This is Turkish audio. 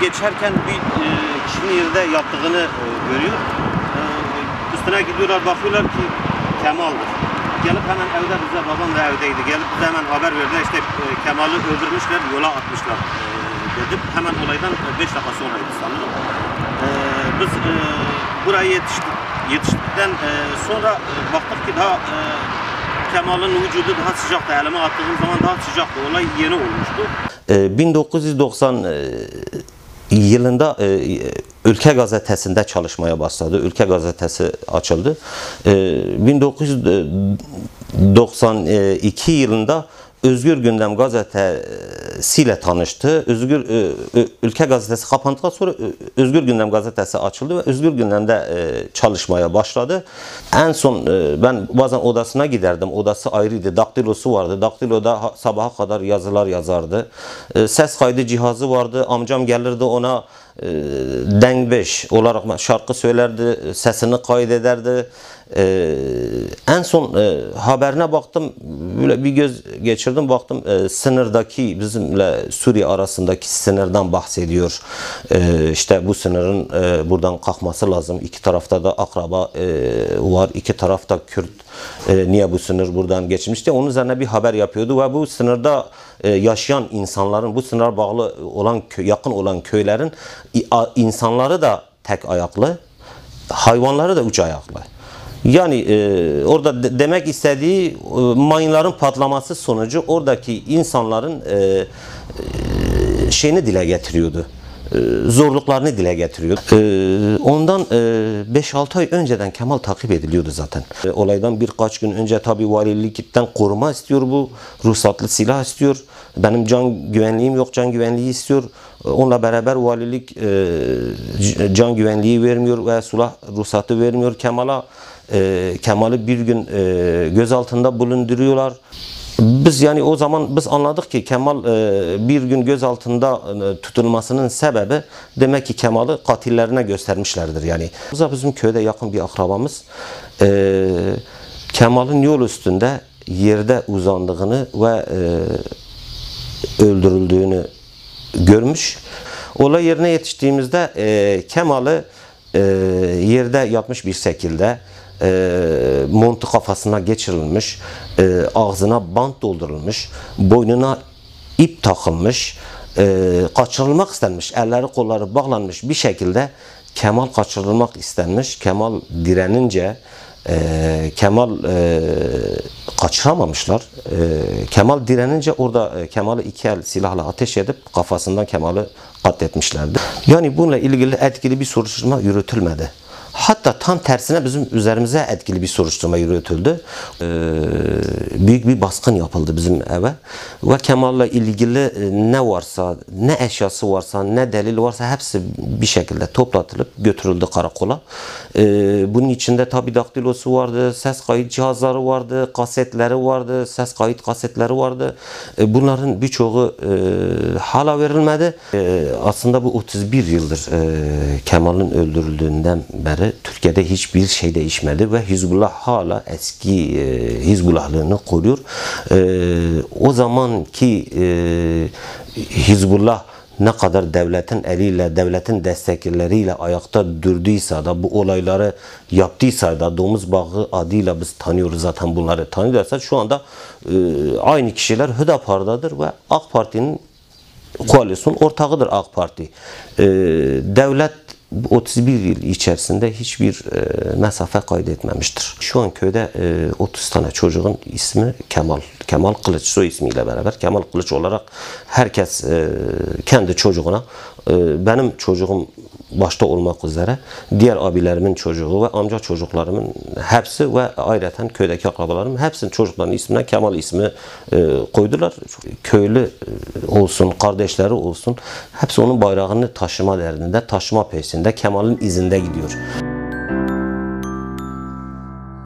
geçerken bir e, kişinin yerde yattığını e, görüyor. E, üstüne gidiyorlar bakıyorlar ki Kemal'dir. Gelip hemen evde bize babam da evdeydi. Gelip bize hemen haber verdi işte e, Kemal'i öldürmüşler yola atmışlar e, dedim. Hemen olaydan 5 dakika sonraydı sanırım. E, biz e, buraya yetiştik. Yetiştikten e, sonra e, baktık ki daha e, Kemal'in vücudu daha sıcaktı. Elime attığım zaman daha sıcaktı. Olay yeni olmuştu. Ee, 1990 e, yılında e, Ülke Gazetesi'nde çalışmaya başladı. Ülke Gazetesi açıldı. Ee, 1992 yılında Özgür Gündem gazetesiyle tanıştı. Özgür e, e, Ülke Gazetesi kapandıktan sonra e, Özgür Gündem gazetesi açıldı ve Özgür Gündem'de çalışmaya başladı. En son ben bazen odasına giderdim. Odası ayrıydı. Daktilosu vardı. Daktiloda ha- sabaha kadar yazılar yazardı. Ses kaydı cihazı vardı. Amcam gelirdi ona e, dengbeş olarak şarkı söylerdi. Sesini kaydederdi. E, en son e, haberine baktım. Böyle bir göz geçirdim. Baktım e, sınırdaki bizimle Suriye arasındaki sınırdan bahsediyor. E, işte bu sınırın e, buradan kalkması lazım. İki tarafta da akraba e, var. İki tarafta Kürt. E, niye bu sınır buradan geçmişti? Onun üzerine bir haber yapıyordu ve bu sınırda e, yaşayan insanların, bu sınıra bağlı olan yakın olan köylerin insanları da tek ayaklı, hayvanları da üç ayaklı. Yani e, orada de- demek istediği e, mayınların patlaması sonucu oradaki insanların e, e, şeyini dile getiriyordu. E, zorluklarını dile getiriyordu. E, ondan e, 5-6 ay önceden Kemal takip ediliyordu zaten. E, olaydan birkaç gün önce tabi valilikten koruma istiyor bu. Ruhsatlı silah istiyor. Benim can güvenliğim yok, can güvenliği istiyor. E, Onunla beraber valilik e, can güvenliği vermiyor ve silah ruhsatı vermiyor Kemal'a. E, Kemal'i bir gün e, gözaltında bulunduruyorlar. Biz yani o zaman biz anladık ki Kemal e, bir gün gözaltında e, tutulmasının sebebi demek ki Kemal'i katillerine göstermişlerdir yani. Bizim köyde yakın bir akrabamız e, Kemal'in yol üstünde yerde uzandığını ve e, öldürüldüğünü görmüş. Olay yerine yetiştiğimizde e, Kemal'i e, yerde yatmış bir şekilde e, montu kafasına geçirilmiş, e, ağzına bant doldurulmuş, boynuna ip takılmış, e, kaçırılmak istenmiş, elleri kolları bağlanmış bir şekilde Kemal kaçırılmak istenmiş. Kemal direnince e, Kemal e, kaçıramamışlar. E, Kemal direnince orada e, Kemal'i iki el silahla ateş edip kafasından Kemal'i katletmişlerdi. Yani bununla ilgili etkili bir soruşturma yürütülmedi. Hatta tam tersine bizim üzerimize etkili bir soruşturma yürütüldü. Ee, büyük bir baskın yapıldı bizim eve. Ve Kemal'la ilgili e, ne varsa, ne eşyası varsa, ne delil varsa hepsi bir şekilde toplatılıp götürüldü karakola. Ee, bunun içinde tabi daktilosu vardı, ses kayıt cihazları vardı, kasetleri vardı, ses kayıt kasetleri vardı. Ee, bunların birçoğu e, hala verilmedi. Ee, aslında bu 31 yıldır e, Kemal'in öldürüldüğünden beri Türkiye'de hiçbir şey değişmedi ve Hizbullah hala eski e, Hizbullahlığını koruyor. E, o zamanki e, Hizbullah ne kadar devletin eliyle, devletin destekleriyle ayakta durduysa da bu olayları yaptıysa da domuz bağı adıyla biz tanıyoruz zaten bunları tanıyorsa şu anda e, aynı kişiler Hüdapar'dadır ve AK Parti'nin koalisyon ortağıdır AK Parti. Ee, devlet bu 31 yıl içerisinde hiçbir e, mesafe kaydetmemiştir. Şu an köyde e, 30 tane çocuğun ismi Kemal. Kemal Kılıç soy ismiyle beraber Kemal Kılıç olarak herkes e, kendi çocuğuna e, benim çocuğum başta olmak üzere diğer abilerimin çocuğu ve amca çocuklarımın hepsi ve ayrıca köydeki akrabalarım hepsinin çocuklarının ismine Kemal ismi e, koydular. Köylü e, olsun, kardeşleri olsun hepsi onun bayrağını taşıma derdinde, taşıma peşinde Kemal'in izinde gidiyor.